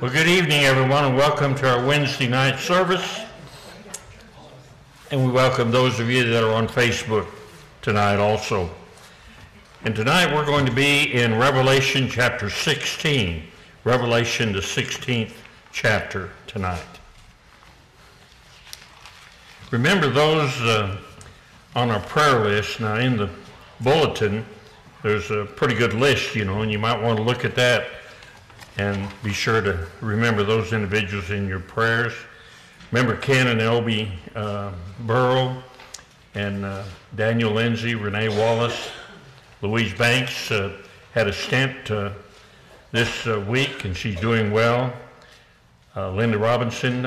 Well, good evening, everyone, and welcome to our Wednesday night service. And we welcome those of you that are on Facebook tonight also. And tonight we're going to be in Revelation chapter 16. Revelation, the 16th chapter tonight. Remember those uh, on our prayer list. Now, in the bulletin, there's a pretty good list, you know, and you might want to look at that and be sure to remember those individuals in your prayers. Remember Ken and Elby uh, Burrow and uh, Daniel Lindsay, Renee Wallace, Louise Banks uh, had a stent uh, this uh, week and she's doing well. Uh, Linda Robinson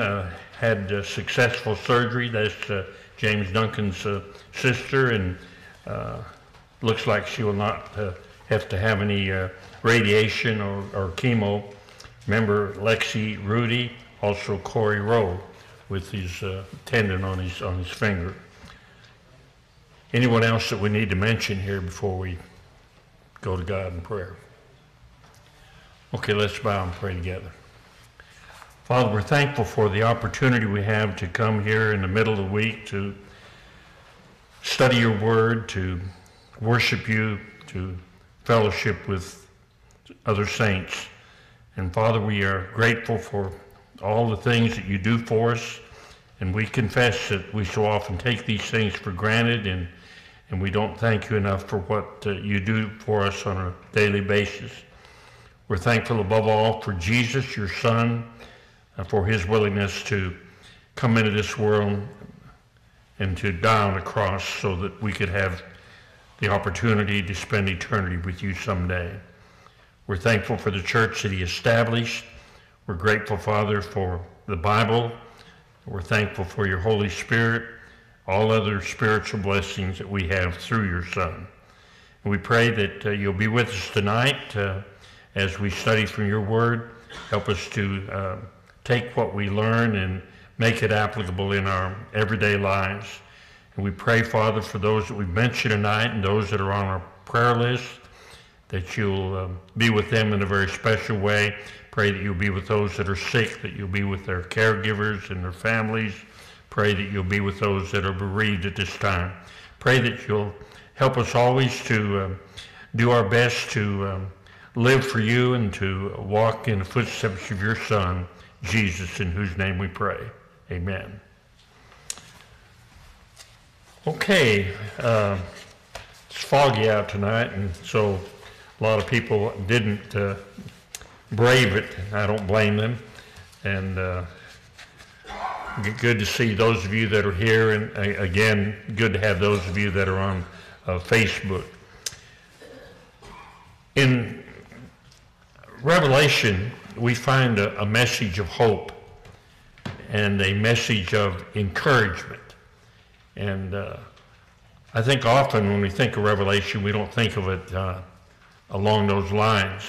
had successful surgery. That's James Duncan's sister and looks like she will not have to have any radiation or, or chemo. Remember Lexi Rudy, also Corey Rowe with his uh, tendon on his, on his finger. Anyone else that we need to mention here before we go to God in prayer? Okay, let's bow and pray together. Father, we're thankful for the opportunity we have to come here in the middle of the week to study your word, to worship you, to fellowship with other saints. And Father, we are grateful for all the things that you do for us. And we confess that we so often take these things for granted and, and we don't thank you enough for what uh, you do for us on a daily basis. We're thankful above all for Jesus, your Son, uh, for his willingness to come into this world and to die on a cross so that we could have the opportunity to spend eternity with you someday. We're thankful for the church that he established. We're grateful, Father, for the Bible. We're thankful for your Holy Spirit, all other spiritual blessings that we have through your Son. And we pray that uh, you'll be with us tonight uh, as we study from your word. Help us to uh, take what we learn and make it applicable in our everyday lives. And we pray, Father, for those that we've mentioned tonight and those that are on our prayer list that you'll um, be with them in a very special way. Pray that you'll be with those that are sick, that you'll be with their caregivers and their families. Pray that you'll be with those that are bereaved at this time. Pray that you'll help us always to um, do our best to um, live for you and to walk in the footsteps of your Son, Jesus, in whose name we pray. Amen. Okay, uh, it's foggy out tonight, and so a lot of people didn't uh, brave it. I don't blame them. And uh, good to see those of you that are here. And uh, again, good to have those of you that are on uh, Facebook. In Revelation, we find a, a message of hope and a message of encouragement. And uh, I think often when we think of Revelation, we don't think of it uh, along those lines.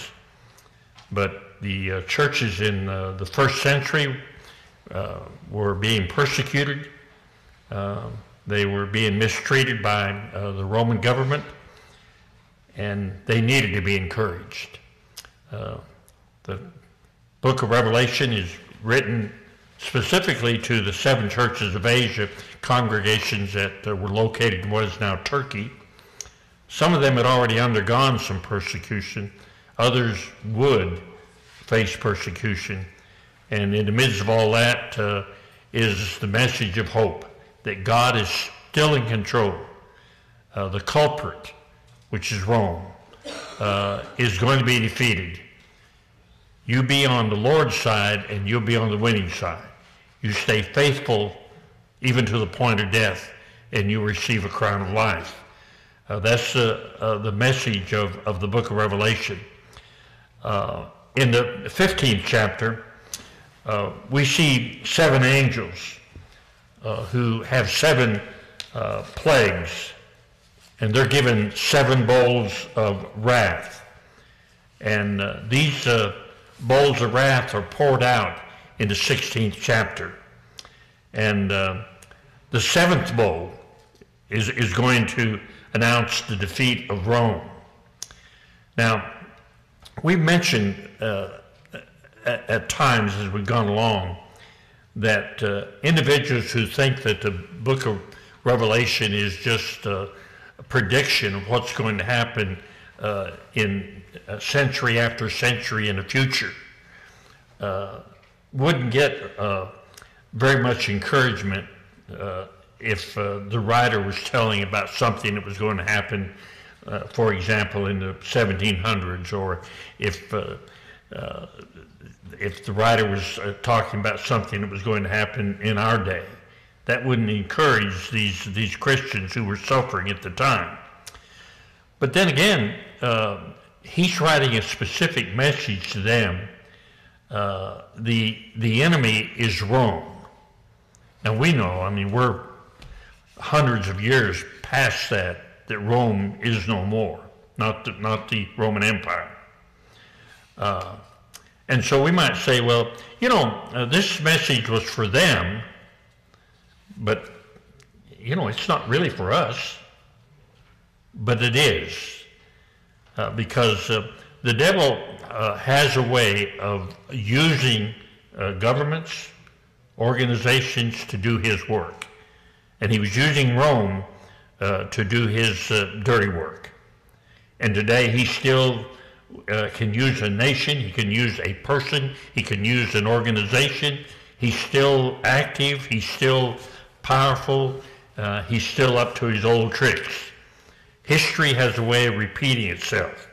But the uh, churches in uh, the first century uh, were being persecuted. Uh, they were being mistreated by uh, the Roman government, and they needed to be encouraged. Uh, the book of Revelation is written specifically to the seven churches of Asia, congregations that were located in what is now Turkey. Some of them had already undergone some persecution. Others would face persecution. And in the midst of all that uh, is the message of hope that God is still in control. Uh, the culprit, which is Rome, uh, is going to be defeated. You be on the Lord's side and you'll be on the winning side. You stay faithful even to the point of death and you receive a crown of life. Uh, that's uh, uh, the message of, of the book of Revelation. Uh, in the 15th chapter, uh, we see seven angels uh, who have seven plagues, and they're given seven bowls of wrath. And these bowls of wrath are poured out in the 16th chapter. And the seventh bowl is, is going to announced the defeat of Rome. Now, we've mentioned uh, at, at times as we've gone along that uh, individuals who think that the book of Revelation is just uh, a prediction of what's going to happen uh, in century after century in the future uh, wouldn't get uh, very much encouragement uh, if the writer was telling about something that was going to happen, for example, in the 1700s, or if if the writer was uh, talking about something that was going to happen in our day. That wouldn't encourage these, these Christians who were suffering at the time. But then again, uh, he's writing a specific message to them. Uh, the, the enemy is wrong, And we know, I mean, we're hundreds of years past that, that Rome is no more, not the, not the Roman Empire. Uh, and so we might say, well, you know, uh, this message was for them, but, you know, it's not really for us. But it is. Uh, because uh, the devil uh, has a way of using uh, governments, organizations to do his work. And he was using Rome uh, to do his dirty work. And today he still uh, can use a nation, he can use a person, he can use an organization. He's still active, he's still powerful, uh, he's still up to his old tricks. History has a way of repeating itself.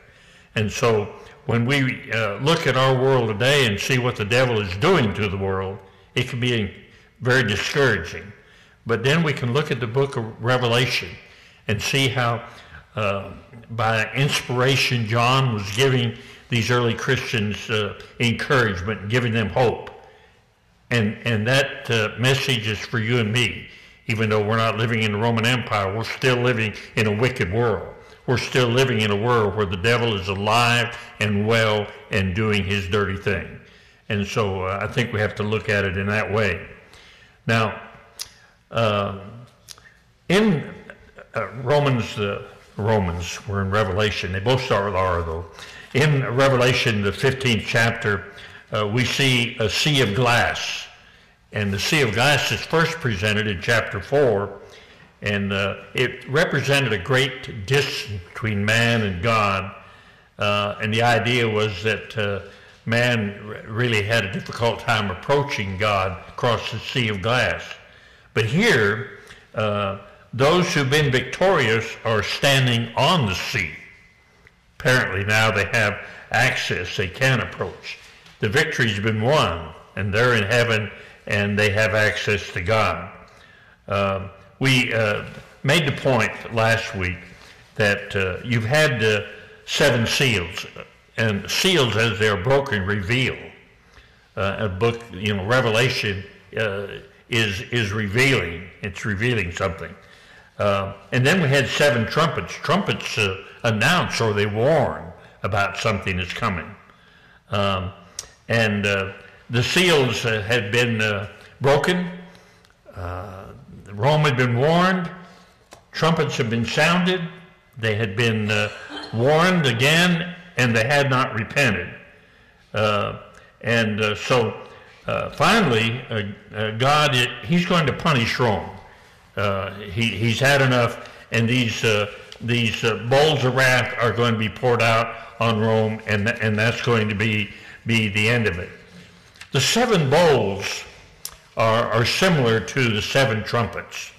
And so when we uh, look at our world today and see what the devil is doing to the world, it can be very discouraging. But then we can look at the book of Revelation and see how uh, by inspiration, John was giving these early Christians uh, encouragement, giving them hope. And, and that uh, message is for you and me. Even though we're not living in the Roman Empire, we're still living in a wicked world. We're still living in a world where the devil is alive and well and doing his dirty thing. And so uh, I think we have to look at it in that way. Now, uh, in uh, Romans uh, Romans. We're in Revelation. They both start with R, though. In Revelation, the 15th chapter, uh, we see a sea of glass. And the sea of glass is first presented in chapter 4. And uh, it represented a great distance between man and God. Uh, and the idea was that uh, man really had a difficult time approaching God across the sea of glass. But here, uh, those who've been victorious are standing on the sea. Apparently now they have access, they can approach. The victory's been won, and they're in heaven, and they have access to God. Uh, we uh, made the point last week that uh, you've had uh, seven seals, and seals as they're broken reveal. Uh, a book, you know, Revelation uh, is is revealing. It's revealing something. Uh, and then we had seven trumpets. Trumpets uh, announce or they warn about something that's coming. Um, and uh, the seals uh, had been uh, broken. Uh, Rome had been warned. Trumpets had been sounded. They had been warned again, and they had not repented. and so finally, God, He's going to punish Rome. Uh, he, he's had enough, and these, uh, these uh, bowls of wrath are going to be poured out on Rome, and, and that's going to be, be the end of it. The seven bowls are, are similar to the seven trumpets.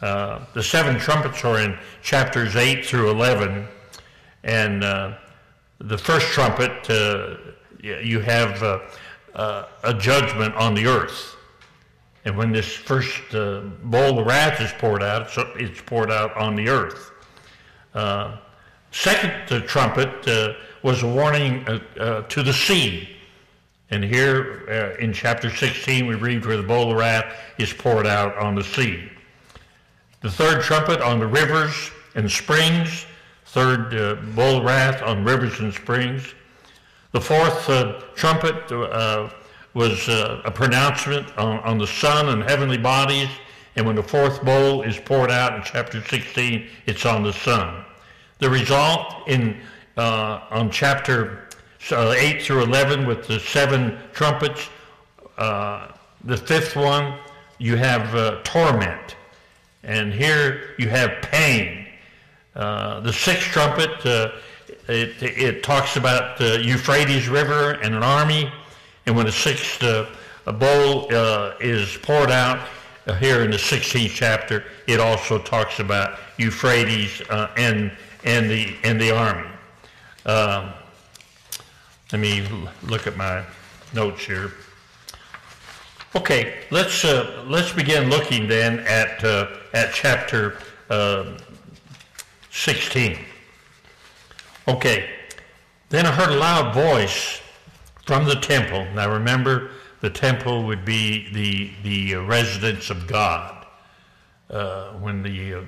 Uh, the seven trumpets are in chapters 8 through 11, and uh, the first trumpet, uh, you have a judgment on the earth. And when this first uh, bowl of wrath is poured out, it's poured out on the earth. Uh, second uh, trumpet uh, was a warning uh, uh, to the sea. And here in chapter 16, we read where the bowl of wrath is poured out on the sea. The third trumpet on the rivers and springs, third bowl of wrath on rivers and springs. The fourth trumpet was uh, a pronouncement on, on the sun and heavenly bodies. And when the fourth bowl is poured out in chapter 16, it's on the sun. The result in uh, on chapter so 8 through 11 with the seven trumpets. Uh, the fifth one, you have uh, torment. And here you have pain. Uh, the sixth trumpet, uh, it, it talks about the Euphrates River and an army. And when the sixth uh, bowl uh, is poured out, here in the 16th chapter, it also talks about Euphrates and, and, the, and the army. Um, let me look at my notes here. Okay, let's uh, let's begin looking then at uh, at chapter uh, 16. Okay, then I heard a loud voice from the temple. Now remember, the temple would be the the residence of God. Uh, when the uh,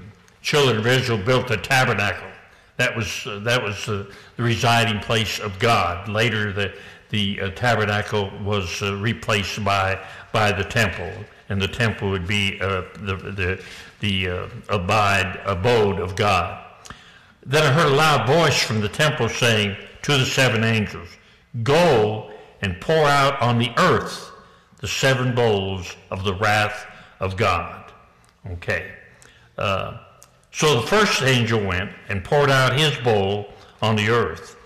children of Israel built the tabernacle, that was uh, that was the residing place of God. Later, the the uh, tabernacle was uh, replaced by by the temple, and the temple would be uh, the the the uh, abide abode of God. Then I heard a loud voice from the temple saying to the seven angels, "Go and pour out on the earth the seven bowls of the wrath of God." Okay. Uh, so the first angel went and poured out his bowl on the earth,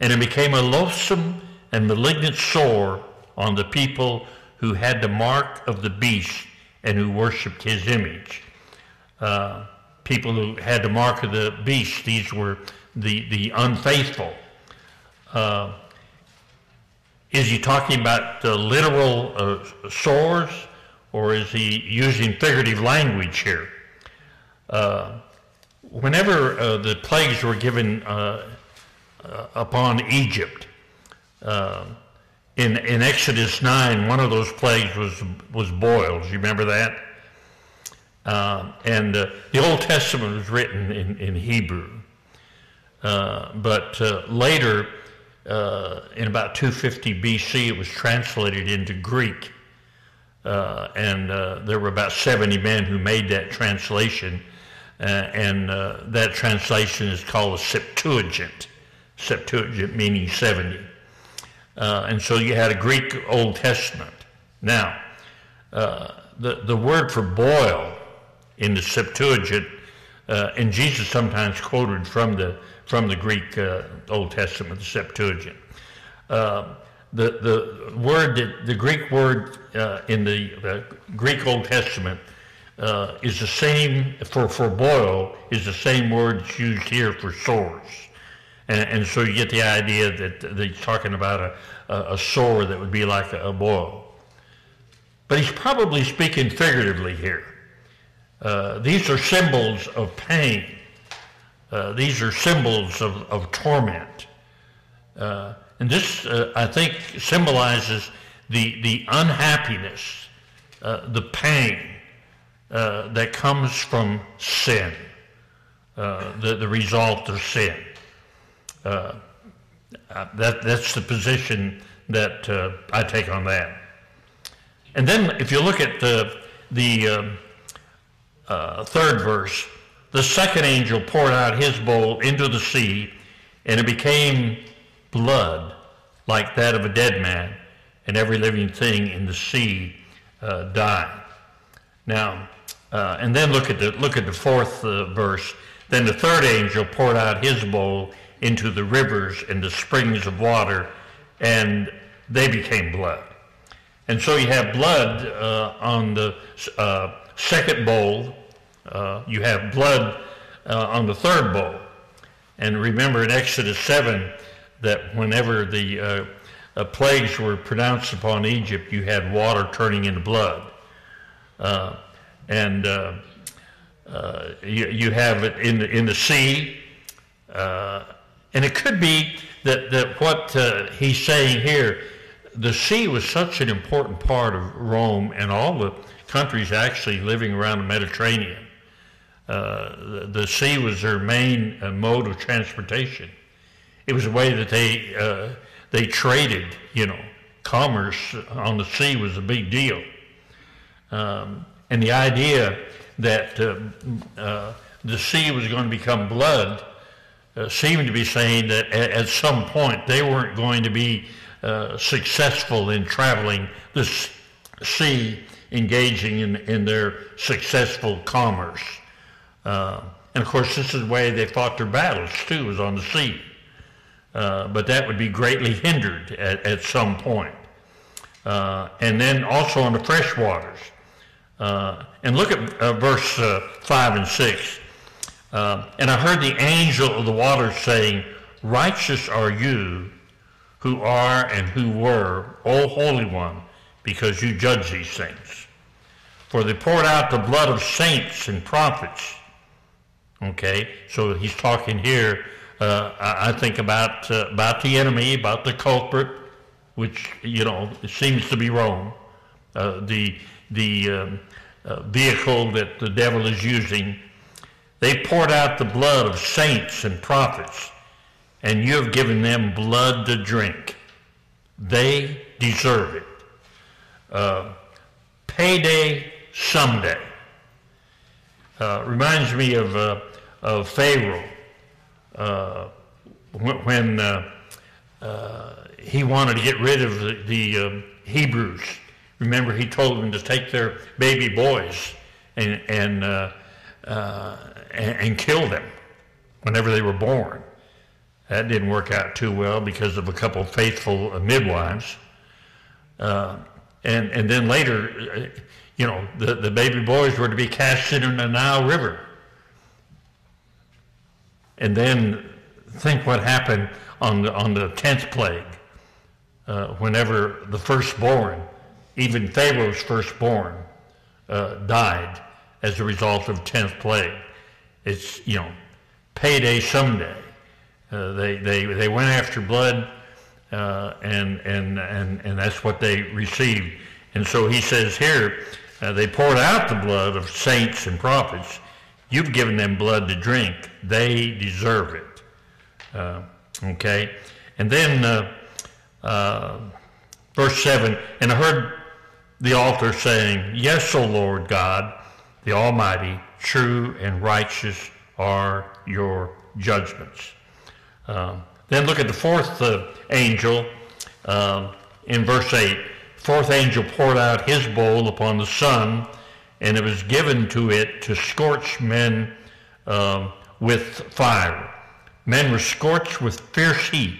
and it became a loathsome and malignant sore on the people who had the mark of the beast and who worshiped his image. Uh, people who had the mark of the beast, these were the, the unfaithful. Uh, is he talking about uh, literal uh, sores or is he using figurative language here? Uh, whenever uh, the plagues were given uh, upon Egypt, in, in Exodus 9, one of those plagues was, was boils. You remember that? Uh, and uh, the Old Testament was written in, in Hebrew. Uh, but uh, later, uh, in about 250 BC, it was translated into Greek. Uh, and there were about 70 men who made that translation. and that translation is called a Septuagint. Septuagint meaning 70. Uh, and so you had a Greek Old Testament. Now, the, the word for boil in the Septuagint, uh, and Jesus sometimes quoted from the, from the Greek uh, Old Testament, the Septuagint. Uh, the, the word, that, the Greek word uh, in the Greek Old Testament is the same, for, for boil, is the same word that's used here for sores. And, and so you get the idea that, he's talking about a, a, a sore that would be like a, a, boil. But he's probably speaking figuratively here. Uh, these are symbols of pain. Uh, these are symbols of, of torment. Uh, and this, uh, I think, symbolizes the, the unhappiness, uh, the pain that comes from sin, the, the result of sin. That, that's the position that I take on that. And then if you look at the, the um, uh, third verse, the second angel poured out his bowl into the sea, and it became blood like that of a dead man, and every living thing in the sea uh, died. Now, uh, and then look at the look at the fourth verse. Then the third angel poured out his bowl into the rivers and the springs of water, and they became blood. And so you have blood uh, on the uh, second bowl, uh, you have blood uh, on the third bowl. And remember in Exodus 7 that whenever the uh, uh, plagues were pronounced upon Egypt, you had water turning into blood. and you, you, have it in the, in the sea, and it could be that, that what uh, he's saying here, the sea was such an important part of Rome and all the countries actually living around the Mediterranean. Uh, the, the, sea was their main uh, mode of transportation. It was a way that they, uh, they traded, you know, commerce on the sea was a big deal. Um, and the idea that uh, uh, the sea was going to become blood uh, seemed to be saying that at, at, some point they weren't going to be successful in traveling the sea, engaging in, in their successful commerce. Uh, and of course, this is the way they fought their battles too, was on the sea. Uh, but that would be greatly hindered at, at some point. Uh, and then also on the fresh waters. Uh, and look at uh, verse uh, 5 and 6. Uh, and I heard the angel of the waters saying, Righteous are you who are and who were, O Holy One, because you judge these things. For they poured out the blood of saints and prophets. Okay, so he's talking here uh, I, think about uh, about the enemy, about the culprit, which you know it seems to be Rome, uh, the the um, uh, vehicle that the devil is using. They poured out the blood of saints and prophets, and you have given them blood to drink. They deserve it. Uh, payday someday. Uh, reminds me of of Pharaoh uh, when uh, uh, he wanted to get rid of the, the um, Hebrews. Remember, he told them to take their baby boys and and, uh, uh, and, and kill them whenever they were born. That didn't work out too well because of a couple of faithful midwives. Uh, and and then later, you know, the, the baby boys were to be cast into the Nile River and then think what happened on the, on the 10th plague, uh, whenever the firstborn, even Pharaoh's firstborn, uh, died as a result of 10th plague. It's, you know, payday someday. Uh, they, they, they went after blood, uh, and, and, and, and that's what they received. And so he says here, uh, they poured out the blood of saints and prophets You've given them blood to drink. They deserve it. Uh, okay? And then uh, uh, verse 7 And I heard the altar saying, Yes, O Lord God, the Almighty, true and righteous are your judgments. Uh, then look at the fourth uh, angel uh, in verse 8. Fourth angel poured out his bowl upon the sun and it was given to it to scorch men uh, with fire. Men were scorched with fierce heat,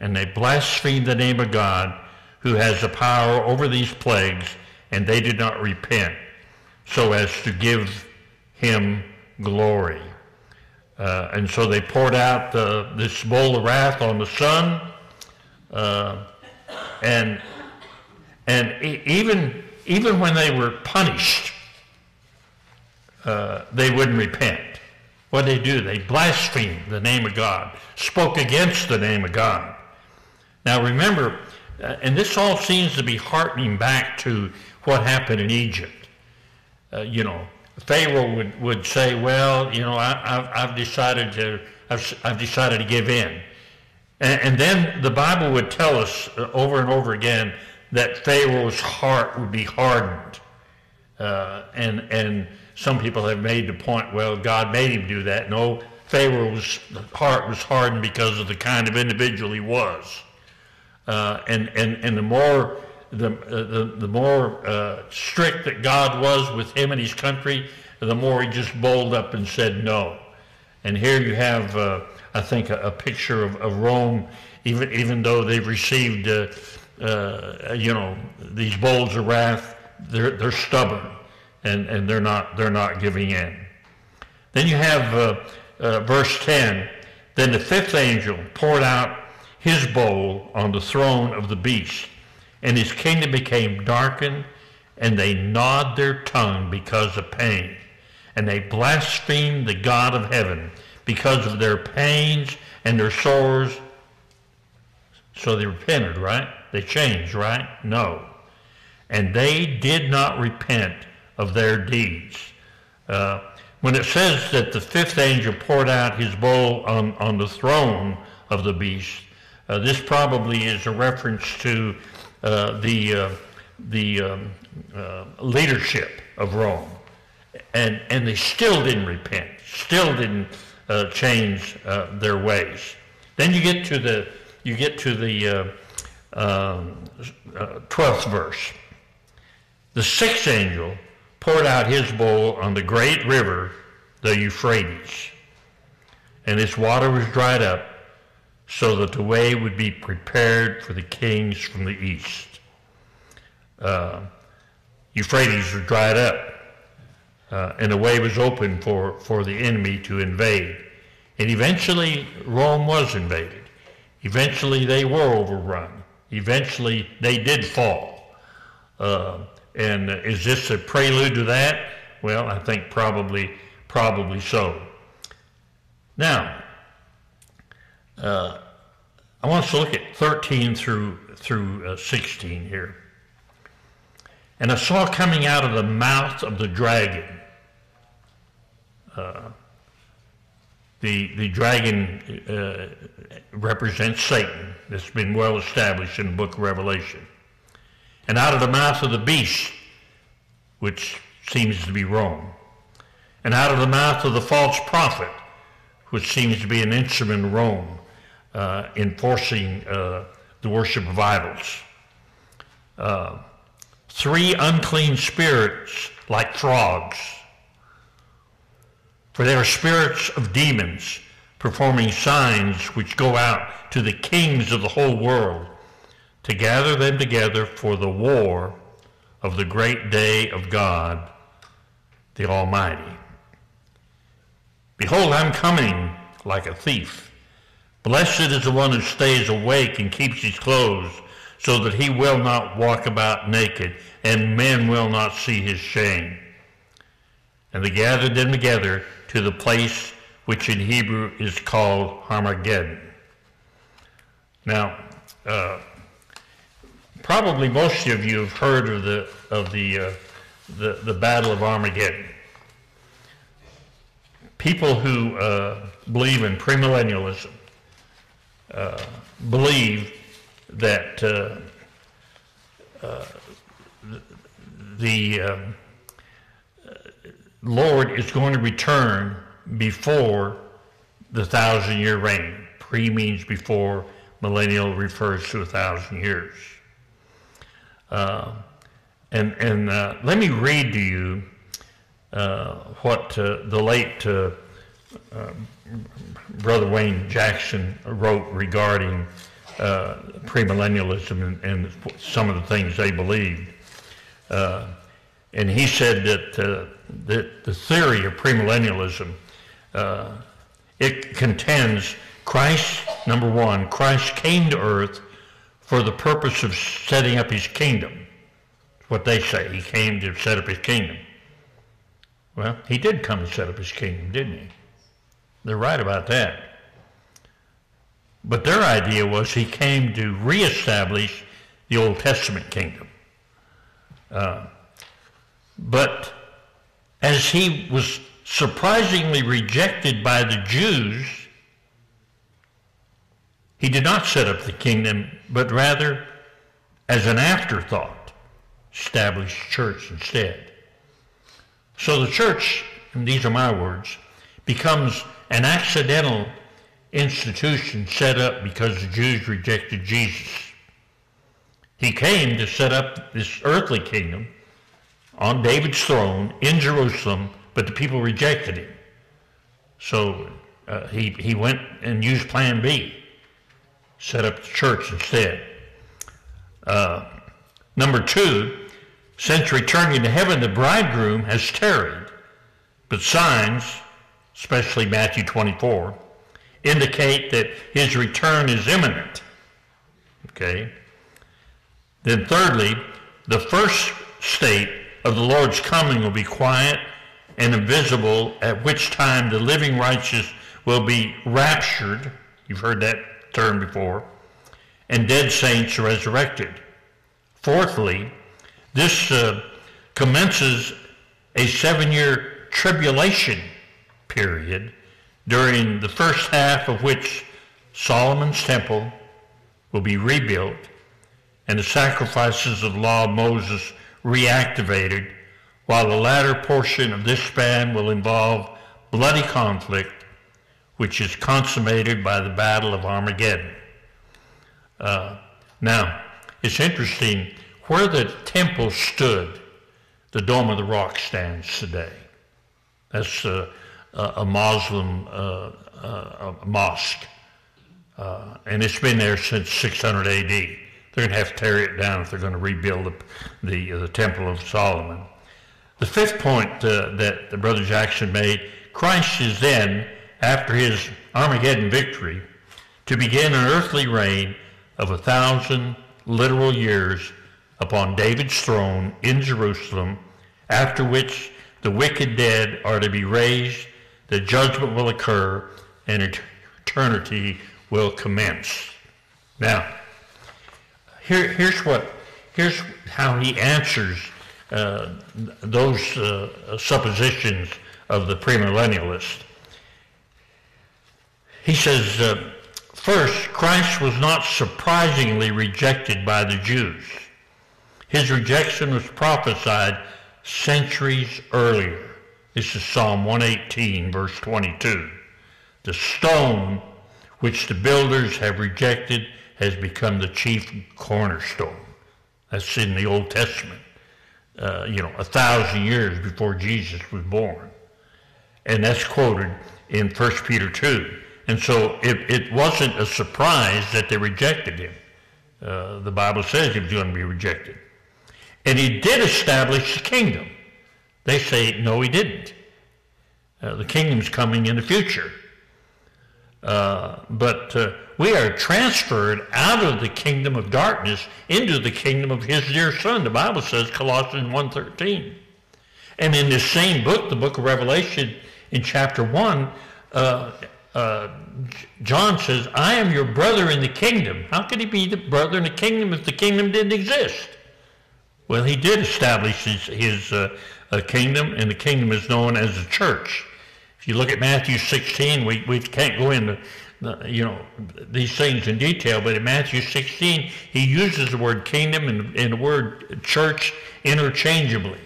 and they blasphemed the name of God, who has the power over these plagues, and they did not repent, so as to give him glory. Uh, and so they poured out the, this bowl of wrath on the sun, uh, and and even even when they were punished, uh, they wouldn't repent. What they do? They blasphemed the name of God, spoke against the name of God. Now remember, uh, and this all seems to be hearkening back to what happened in Egypt. Uh, you know, Pharaoh would, would say, well, you know, I, have I've decided to, I've, I've decided to give in. And, and then the Bible would tell us uh, over and over again that Pharaoh's heart would be hardened. Uh, and, and some people have made the point, well, God made him do that. No, Pharaoh's heart was hardened because of the kind of individual he was. Uh, and, and, and the more, the, uh, the, the more uh, strict that God was with him and his country, the more he just bowled up and said no. And here you have, uh, I think, a, a picture of, of, Rome, even, even though they've received, uh, uh, you know, these bowls of wrath, they're, they're stubborn and, and they're, not, they're not giving in. Then you have uh, uh, verse 10 Then the fifth angel poured out his bowl on the throne of the beast, and his kingdom became darkened, and they gnawed their tongue because of pain. And they blasphemed the God of heaven because of their pains and their sores. So they repented, right? They changed, right? No. And they did not repent of their deeds. Uh, when it says that the fifth angel poured out his bowl on, on the throne of the beast, uh, this probably is a reference to uh, the, uh, the um, uh, leadership of Rome. And, and they still didn't repent, still didn't uh, change their ways. Then you get to the you get to the um, uh, twelfth verse. The sixth angel poured out his bowl on the great river, the Euphrates, and its water was dried up, so that the way would be prepared for the kings from the east. Uh, Euphrates was dried up, uh, and the way was open for, for the enemy to invade. And eventually, Rome was invaded. Eventually, they were overrun. Eventually, they did fall. Uh, and is this a prelude to that? Well, I think probably, probably so. Now, uh, I want us to look at 13 through through uh, 16 here. And I saw coming out of the mouth of the dragon. Uh, the the dragon uh, represents Satan. That's been well established in the book of Revelation and out of the mouth of the beast, which seems to be Rome, and out of the mouth of the false prophet, which seems to be an instrument of Rome, uh, enforcing uh, the worship of idols. Uh, three unclean spirits like frogs, for they are spirits of demons performing signs which go out to the kings of the whole world to gather them together for the war of the great day of God, the Almighty. Behold, I'm coming like a thief. Blessed is the one who stays awake and keeps his clothes, so that he will not walk about naked, and men will not see his shame. And they gathered them together to the place which in Hebrew is called Armageddon. Now, uh, Probably most of you have heard of the, of the, uh, the, the Battle of Armageddon. People who uh, believe in premillennialism uh, believe that uh, uh, the uh, Lord is going to return before the thousand year reign. Pre means before, millennial refers to a thousand years. Uh, and and uh, let me read to you uh, what uh, the late uh, uh, Brother Wayne Jackson wrote regarding premillennialism and, and, some of the things they believed. And he said that, that the theory of premillennialism it contends Christ, number one, Christ came to earth for the purpose of setting up his kingdom. what they say. He came to set up his kingdom. Well, he did come to set up his kingdom, didn't he? They're right about that. But their idea was he came to reestablish the Old Testament kingdom. Uh, but as he was surprisingly rejected by the Jews, he did not set up the kingdom, but rather, as an afterthought, established church instead. So the church, and these are my words, becomes an accidental institution set up because the Jews rejected Jesus. He came to set up this earthly kingdom on David's throne in Jerusalem, but the people rejected him. So uh, he, he went and used Plan B set up the church instead. Uh, number two, since returning to heaven, the bridegroom has tarried, but signs, especially Matthew 24, indicate that his return is imminent. Okay? Then, thirdly, the first state of the Lord's coming will be quiet and invisible, at which time the living righteous will be raptured. You've heard that term before, and dead saints resurrected. Fourthly, this uh, commences a seven year tribulation period during the first half of which Solomon's temple will be rebuilt and the sacrifices of the law of Moses reactivated, while the latter portion of this span will involve bloody conflict which is consummated by the Battle of Armageddon. Uh, now, it's interesting where the temple stood, the Dome of the Rock stands today. That's uh, a Muslim uh, uh, mosque. Uh, and it's been there since 600 AD. They're going to have to tear it down if they're going to rebuild the, the, the Temple of Solomon. The fifth point uh, that the Brother Jackson made Christ is then, after his Armageddon victory, to begin an earthly reign of a thousand literal years upon David's throne in Jerusalem, after which the wicked dead are to be raised, the judgment will occur, and eternity will commence. Now, here, here's what, here's how he answers uh, those uh, suppositions of the premillennialist. He says, uh, first, Christ was not surprisingly rejected by the Jews. His rejection was prophesied centuries earlier. This is Psalm 118, verse 22. The stone which the builders have rejected has become the chief cornerstone. That's in the Old Testament, uh, you know, a thousand years before Jesus was born. And that's quoted in 1 Peter 2. And so it, it wasn't a surprise that they rejected him. Uh, the Bible says he was going to be rejected. And he did establish the kingdom. They say, no, he didn't. Uh, the kingdom's coming in the future. Uh, but uh, we are transferred out of the kingdom of darkness into the kingdom of his dear son. The Bible says, Colossians 1.13. And in this same book, the book of Revelation, in chapter 1, uh, uh, John says, I am your brother in the kingdom. How could he be the brother in the kingdom if the kingdom didn't exist? Well, he did establish his, his uh, kingdom, and the kingdom is known as the church. If you look at Matthew 16, we, we can't go into you know these things in detail, but in Matthew 16, he uses the word kingdom and, and the word church interchangeably.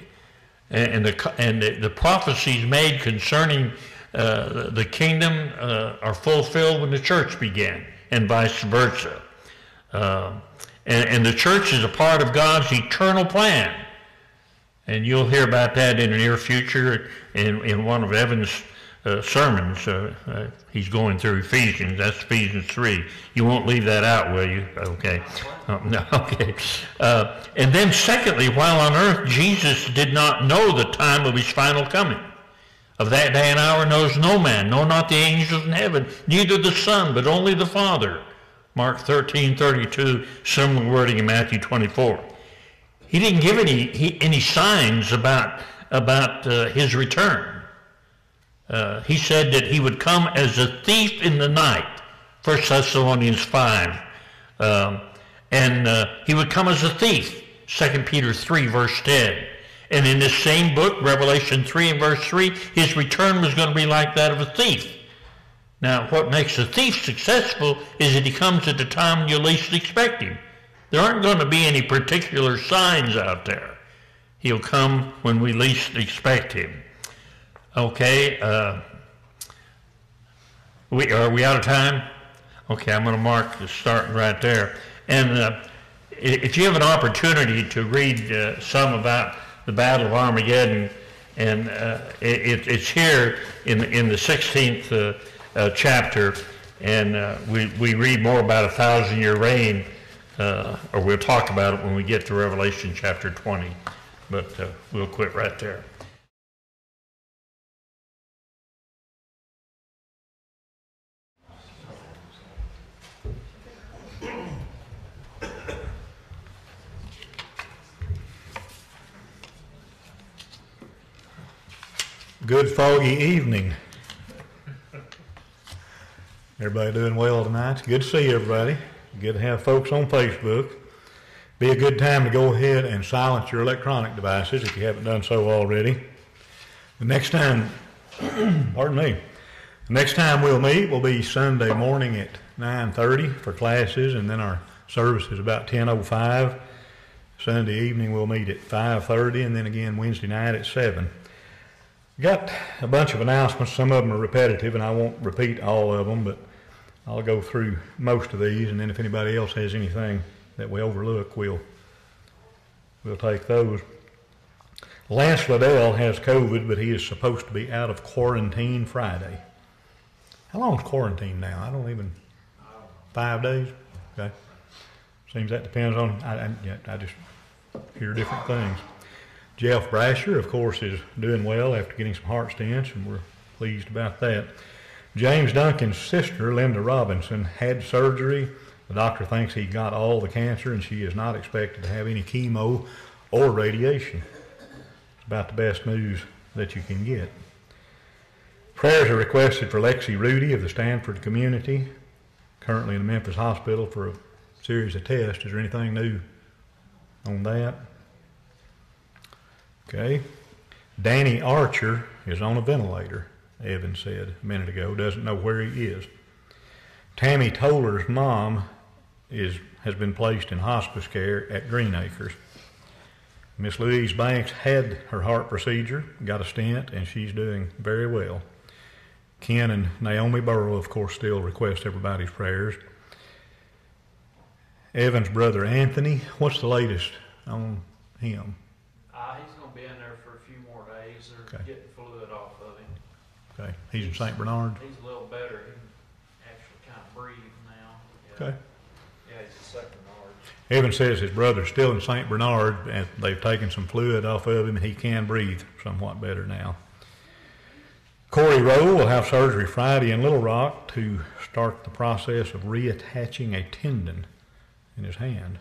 And, and the, and the, the, prophecies made concerning uh, the kingdom uh, are fulfilled when the church began, and vice versa. Uh, and, and the church is a part of God's eternal plan. And you'll hear about that in the near future in, in one of Evan's uh, sermons. Uh, uh, he's going through Ephesians. That's Ephesians 3. You won't leave that out, will you? Okay. Oh, no, okay. Uh, and then, secondly, while on earth, Jesus did not know the time of his final coming. Of that day and hour knows no man, no, not the angels in heaven, neither the Son, but only the Father. Mark 13, 32, similar wording in Matthew 24. He didn't give any, he, any signs about, about uh, his return. Uh, he said that he would come as a thief in the night, 1 Thessalonians 5. Um, and uh, he would come as a thief, 2 Peter 3, verse 10. And in this same book, Revelation 3 and verse 3, his return was going to be like that of a thief. Now, what makes a thief successful is that he comes at the time you least expect him. There aren't going to be any particular signs out there. He'll come when we least expect him. Okay, uh, we, are we out of time? Okay, I'm going to mark the starting right there. And uh, if you have an opportunity to read uh, some about the Battle of Armageddon, and uh, it, it's here in, in the 16th uh, uh, chapter, and we, we read more about a thousand year reign, or we'll talk about it when we get to Revelation chapter 20. But we'll quit right there. Good foggy evening. Everybody doing well tonight? Good to see everybody. Good to have folks on Facebook. Be a good time to go ahead and silence your electronic devices if you haven't done so already. The next time, pardon me, the next time we'll meet will be Sunday morning at 9.30 for classes, and then our service is about 10.05. Sunday evening we'll meet at 5.30, and then again Wednesday night at 7. Got a bunch of announcements. Some of them are repetitive, and I won't repeat all of them, but I'll go through most of these, and then if anybody else has anything that we overlook, we'll we'll take those. Lance Liddell has COVID, but he is supposed to be out of quarantine Friday. How long's quarantine now? I don't even. Five days. Okay. Seems that depends on. I, I, I just hear different things. Jeff Brasher, of course, is doing well after getting some heart stents, and we're pleased about that. James Duncan's sister, Linda Robinson, had surgery. The doctor thinks he got all the cancer, and she is not expected to have any chemo or radiation. It's about the best news that you can get. Prayers are requested for Lexi Rudy of the Stanford community, currently in the Memphis hospital for a series of tests. Is there anything new on that? Okay. Danny Archer is on a ventilator, Evan said a minute ago, doesn't know where he is. Tammy Toller's mom is, has been placed in hospice care at Green Acres. Miss Louise Banks had her heart procedure, got a stent, and she's doing very well. Ken and Naomi Burrow, of course, still request everybody's prayers. Evan's brother Anthony, what's the latest on him? Uh, he's gonna be in there for a few more days. They're Okay. getting fluid off of him. Okay, he's in St. Bernard. He's a little better. He can actually kind of breathe now. Yeah. Okay. Yeah, he's a second Bernard. Evan says his brother's still in St. Bernard, and they've taken some fluid off of him, and he can breathe somewhat better now. Corey Rowe will have surgery Friday in Little Rock to start the process of reattaching a tendon in his hand.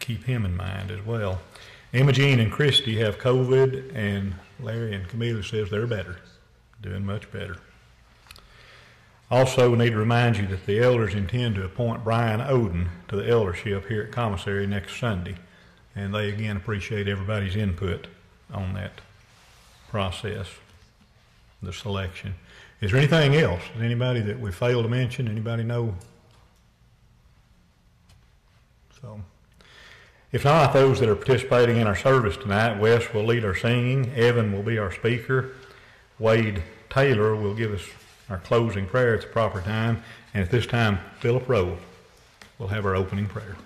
Keep him in mind as well. Imogene and Christy have COVID, and Larry and Camila says they're better, doing much better. Also, we need to remind you that the elders intend to appoint Brian Oden to the eldership here at commissary next Sunday, and they again appreciate everybody's input on that process, the selection. Is there anything else? Is anybody that we failed to mention? Anybody know? So, if not, those that are participating in our service tonight, Wes will lead our singing, Evan will be our speaker, Wade Taylor will give us our closing prayer at the proper time, and at this time, Philip Rowe will have our opening prayer.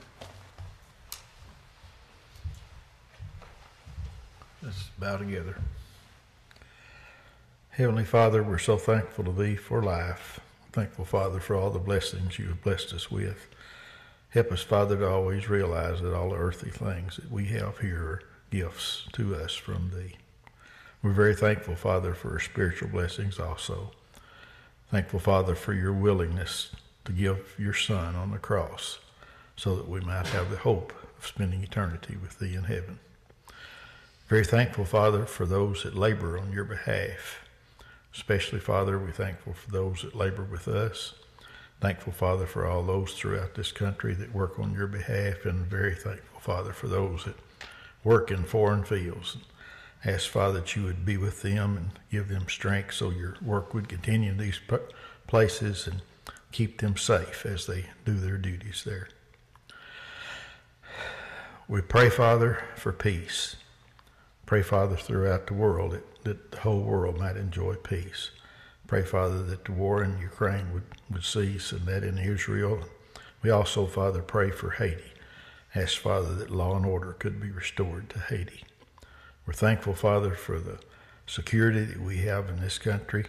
Let's bow together. Heavenly Father, we're so thankful to Thee for life. Thankful, Father, for all the blessings You have blessed us with. Help us, Father, to always realize that all the earthly things that we have here are gifts to us from Thee. We're very thankful, Father, for our spiritual blessings also. Thankful, Father, for Your willingness to give Your Son on the cross so that we might have the hope of spending eternity with Thee in heaven. Very thankful, Father, for those that labor on your behalf. Especially, Father, we're thankful for those that labor with us. Thankful, Father, for all those throughout this country that work on your behalf, and very thankful, Father, for those that work in foreign fields. Ask, Father, that you would be with them and give them strength so your work would continue in these places and keep them safe as they do their duties there. We pray, Father, for peace. Pray, Father, throughout the world that, that the whole world might enjoy peace. Pray, Father, that the war in Ukraine would, would cease and that in Israel. We also, Father, pray for Haiti. Ask, Father, that law and order could be restored to Haiti. We're thankful, Father, for the security that we have in this country.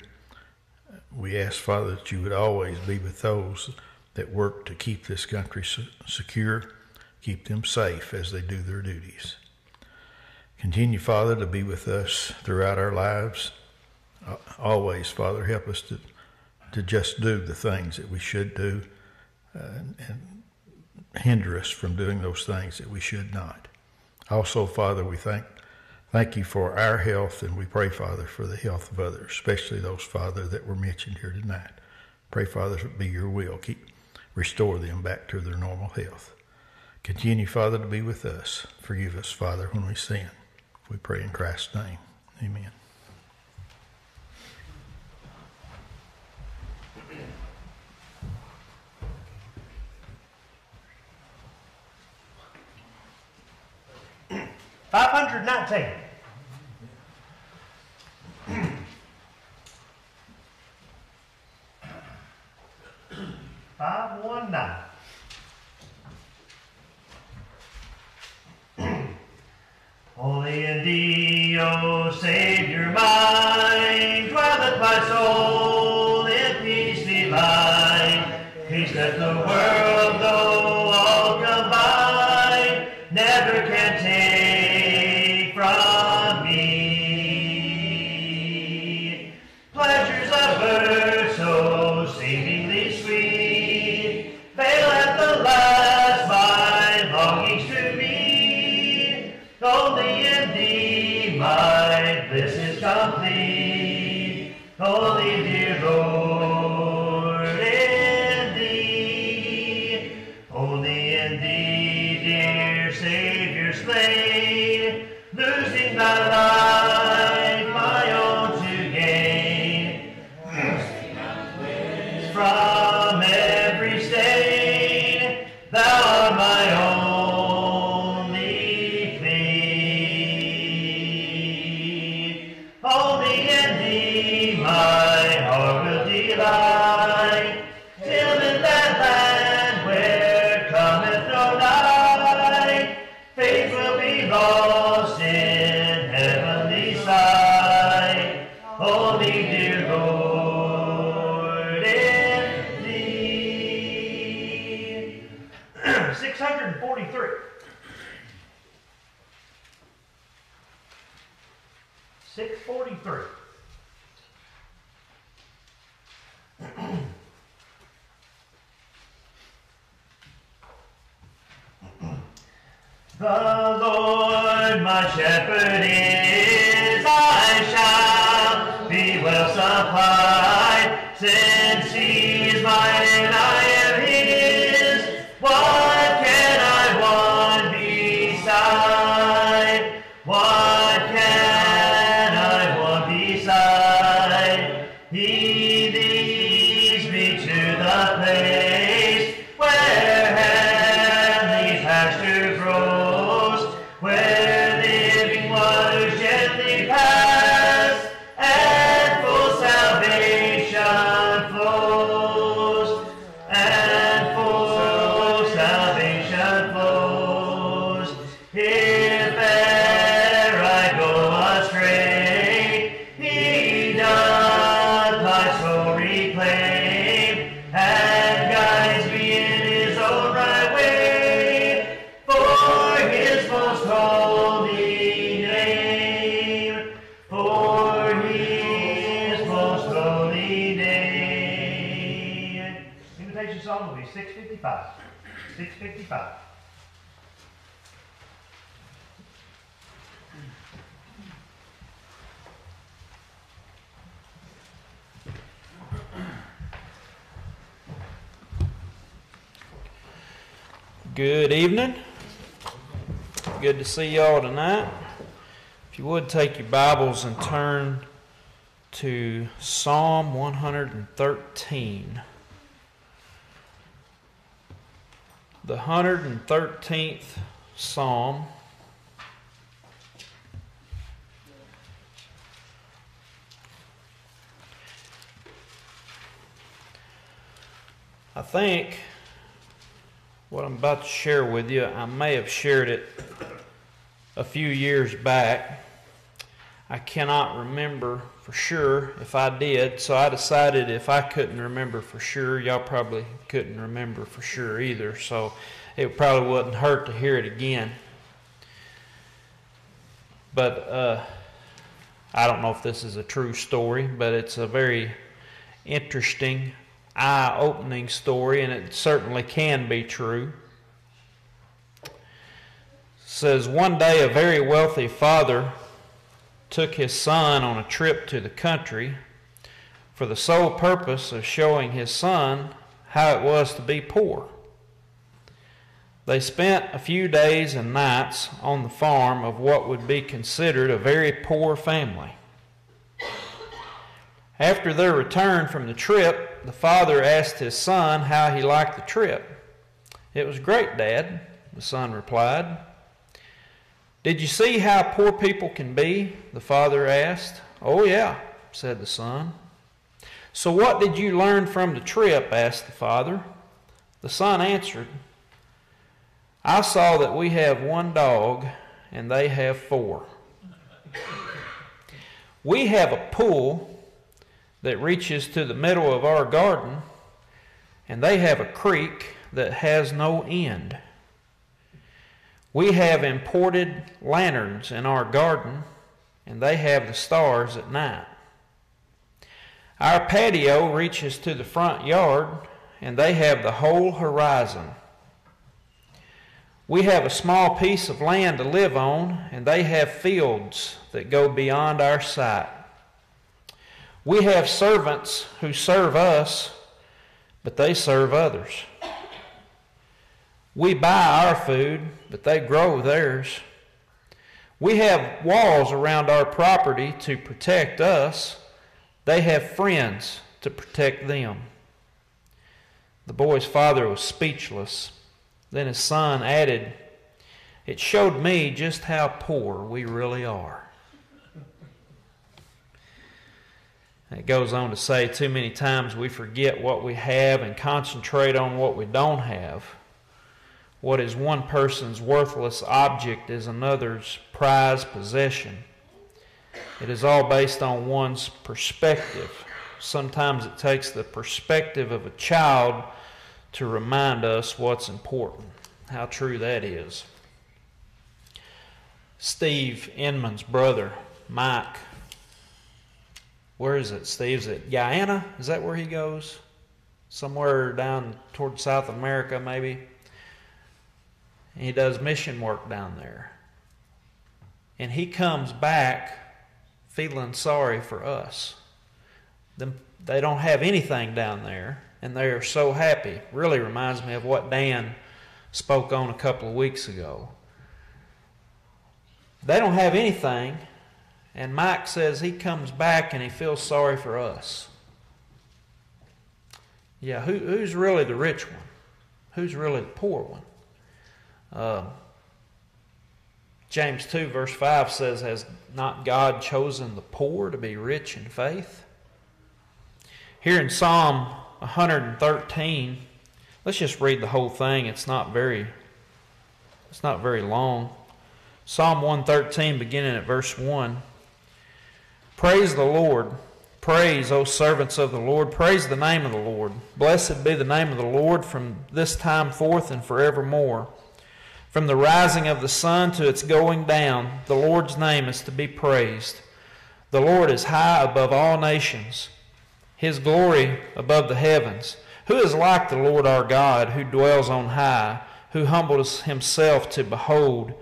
We ask, Father, that you would always be with those that work to keep this country secure, keep them safe as they do their duties. Continue, Father, to be with us throughout our lives. Always, Father, help us to, to just do the things that we should do uh, and hinder us from doing those things that we should not. Also, Father, we thank, thank you for our health and we pray, Father, for the health of others, especially those, Father, that were mentioned here tonight. Pray, Father, it be your will, keep restore them back to their normal health. Continue, Father, to be with us. Forgive us, Father, when we sin. We pray in Christ's name. Amen. 519. Five one nine. Only in Thee, O Savior mine, dwelleth my soul. 43. the Lord my shepherd. Good evening. Good to see y'all tonight. If you would take your Bibles and turn to Psalm 113. The 113th Psalm. I think what I'm about to share with you, I may have shared it a few years back. I cannot remember for sure if I did, so I decided if I couldn't remember for sure, y'all probably couldn't remember for sure either, so it probably wouldn't hurt to hear it again. But uh, I don't know if this is a true story, but it's a very interesting, eye opening story, and it certainly can be true. It says one day a very wealthy father took his son on a trip to the country for the sole purpose of showing his son how it was to be poor. They spent a few days and nights on the farm of what would be considered a very poor family. After their return from the trip, the father asked his son how he liked the trip. It was great, Dad, the son replied. Did you see how poor people can be? The father asked. Oh, yeah, said the son. So, what did you learn from the trip? asked the father. The son answered, I saw that we have one dog, and they have four. We have a pool that reaches to the middle of our garden, and they have a creek that has no end. We have imported lanterns in our garden, and they have the stars at night. Our patio reaches to the front yard, and they have the whole horizon. We have a small piece of land to live on, and they have fields that go beyond our sight. We have servants who serve us, but they serve others. We buy our food, but they grow theirs. We have walls around our property to protect us. They have friends to protect them. The boy's father was speechless. Then his son added, It showed me just how poor we really are. It goes on to say, Too many times we forget what we have and concentrate on what we don't have. What is one person's worthless object is another's prized possession. It is all based on one's perspective. Sometimes it takes the perspective of a child to remind us what's important. How true that is. Steve Inman's brother, Mike, where is it, Steve? Is it Guyana? Is that where he goes? Somewhere down toward South America, maybe? He does mission work down there. And he comes back feeling sorry for us. They don't have anything down there, and they are so happy. Really reminds me of what Dan spoke on a couple of weeks ago. They don't have anything, and Mike says he comes back and he feels sorry for us. Yeah, who, who's really the rich one? Who's really the poor one? Uh, James 2, verse 5 says, Has not God chosen the poor to be rich in faith? Here in Psalm 113, let's just read the whole thing. It's not very it's not very long. Psalm 113 beginning at verse 1. Praise the Lord. Praise, O servants of the Lord. Praise the name of the Lord. Blessed be the name of the Lord from this time forth and forevermore. From the rising of the sun to its going down, the Lord's name is to be praised. The Lord is high above all nations, his glory above the heavens. Who is like the Lord our God, who dwells on high, who humbles himself to behold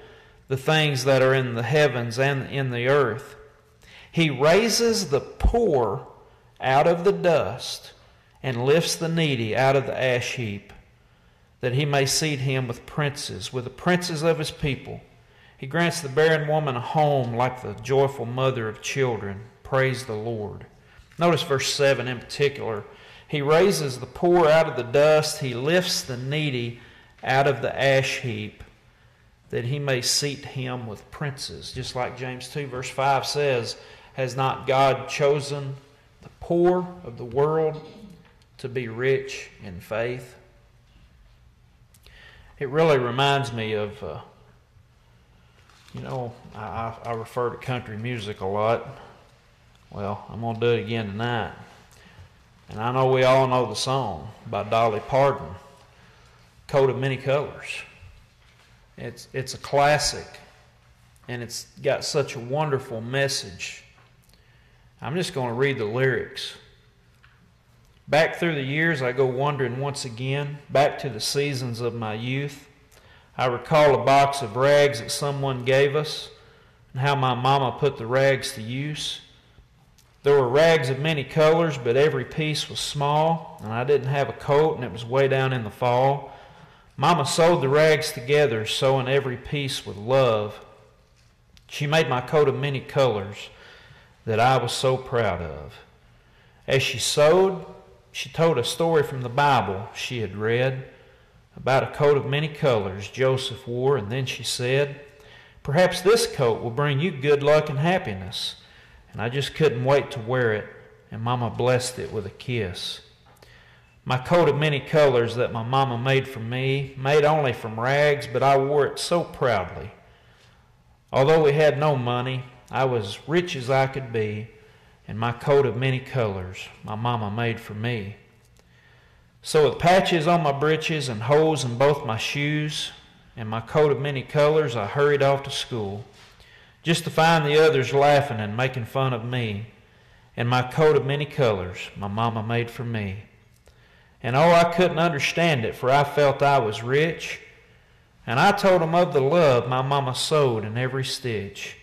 the things that are in the heavens and in the earth? He raises the poor out of the dust and lifts the needy out of the ash heap that he may seat him with princes, with the princes of his people. He grants the barren woman a home like the joyful mother of children. Praise the Lord. Notice verse 7 in particular. He raises the poor out of the dust, he lifts the needy out of the ash heap, that he may seat him with princes. Just like James 2, verse 5 says, Has not God chosen the poor of the world to be rich in faith? it really reminds me of, uh, you know, I, I refer to country music a lot. Well, I'm going to do it again tonight. And I know we all know the song by Dolly Parton, Coat of Many Colors. It's, it's a classic, and it's got such a wonderful message. I'm just going to read the lyrics. Back through the years, I go wandering once again, back to the seasons of my youth. I recall a box of rags that someone gave us and how my mama put the rags to use. There were rags of many colors, but every piece was small, and I didn't have a coat, and it was way down in the fall. Mama sewed the rags together, sewing every piece with love. She made my coat of many colors that I was so proud of. As she sewed, she told a story from the Bible she had read about a coat of many colors Joseph wore, and then she said, Perhaps this coat will bring you good luck and happiness. And I just couldn't wait to wear it, and Mama blessed it with a kiss. My coat of many colors that my mama made for me, made only from rags, but I wore it so proudly. Although we had no money, I was rich as I could be, and my coat of many colors my mama made for me. So with patches on my breeches and holes in both my shoes, and my coat of many colors, I hurried off to school, just to find the others laughing and making fun of me, and my coat of many colors my mama made for me. And oh, I couldn't understand it, for I felt I was rich. And I told him of the love my mama sewed in every stitch.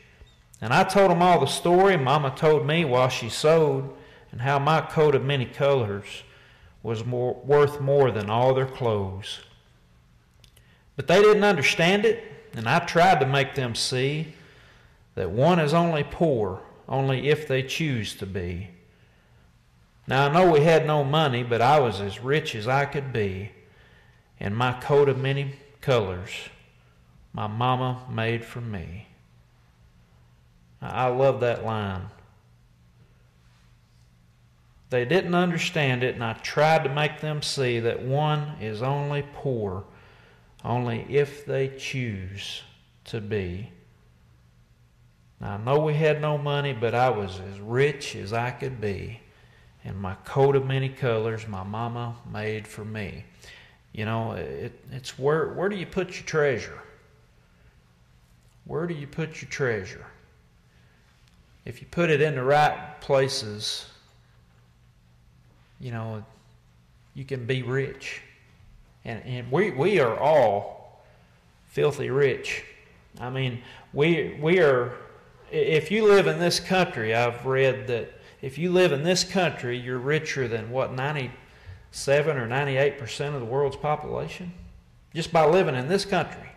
And I told him all the story mama told me while she sewed, and how my coat of many colors was more, worth more than all their clothes. But they didn't understand it, and I tried to make them see that one is only poor only if they choose to be. Now I know we had no money, but I was as rich as I could be, and my coat of many colors my mama made for me. I love that line. They didn't understand it, and I tried to make them see that one is only poor only if they choose to be. Now, I know we had no money, but I was as rich as I could be and my coat of many colors my mama made for me. You know, it, it's where, where do you put your treasure? Where do you put your treasure? If you put it in the right places, you know, you can be rich. And, and we, we are all filthy rich. I mean, we, we are, if you live in this country, I've read that if you live in this country, you're richer than what, 97 or 98% of the world's population? Just by living in this country.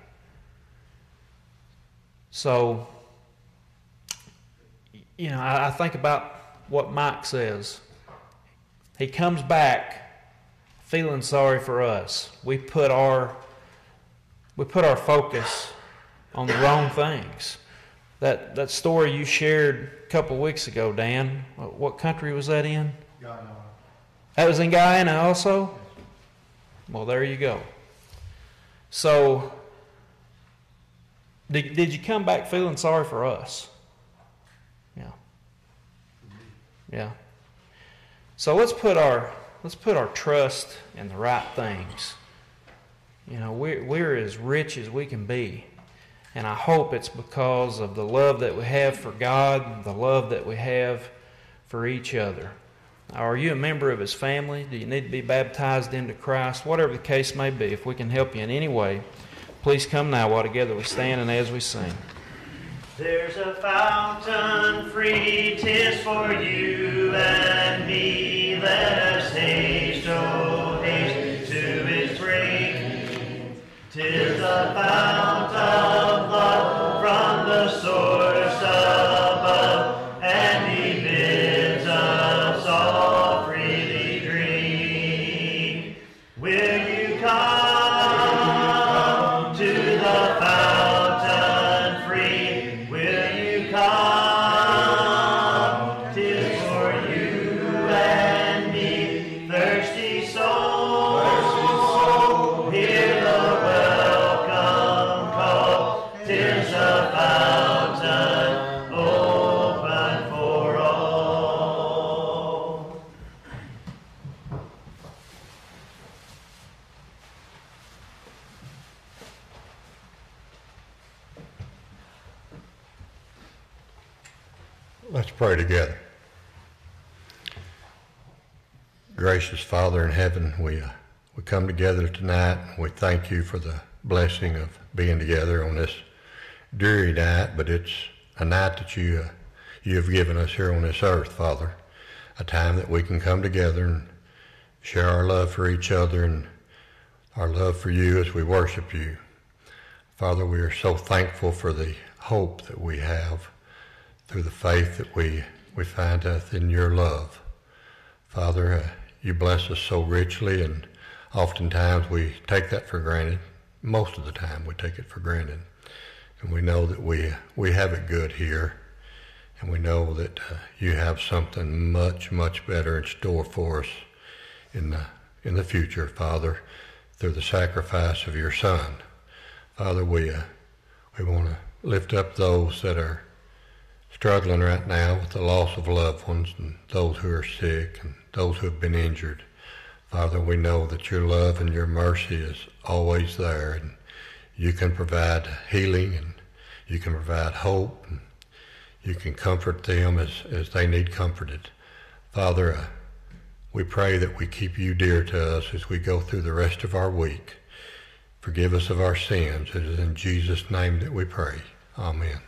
So, you know, I, I think about what Mike says. He comes back feeling sorry for us. We put our we put our focus on the wrong things. That that story you shared a couple of weeks ago, Dan. What country was that in? Guyana. That was in Guyana also. Well, there you go. So, did, did you come back feeling sorry for us? Yeah. Yeah. So let's put our let's put our trust in the right things. You know, we're, we're as rich as we can be. And I hope it's because of the love that we have for God, the love that we have for each other. Are you a member of His family? Do you need to be baptized into Christ? Whatever the case may be, if we can help you in any way, please come now while together we stand and as we sing. There's a fountain free, tis for you and me. Let us haste, oh haste to its brink. Tis the fount Father in heaven, we, uh, we come together tonight. We thank you for the blessing of being together on this dreary night, but it's a night that you, uh, you have given us here on this earth, Father. A time that we can come together and share our love for each other and our love for you as we worship you. Father, we are so thankful for the hope that we have through the faith that we, we find in your love. Father, uh, you bless us so richly, and oftentimes we take that for granted. Most of the time we take it for granted. And we know that we, we have it good here, and we know that uh, you have something much, much better in store for us in the, in the future, Father, through the sacrifice of your Son. Father, we, uh, we want to lift up those that are struggling right now with the loss of loved ones and those who are sick and those who have been injured. Father, we know that your love and your mercy is always there and you can provide healing and you can provide hope and you can comfort them as, as they need comforted. Father, uh, we pray that we keep you dear to us as we go through the rest of our week. Forgive us of our sins. It is in Jesus' name that we pray. Amen.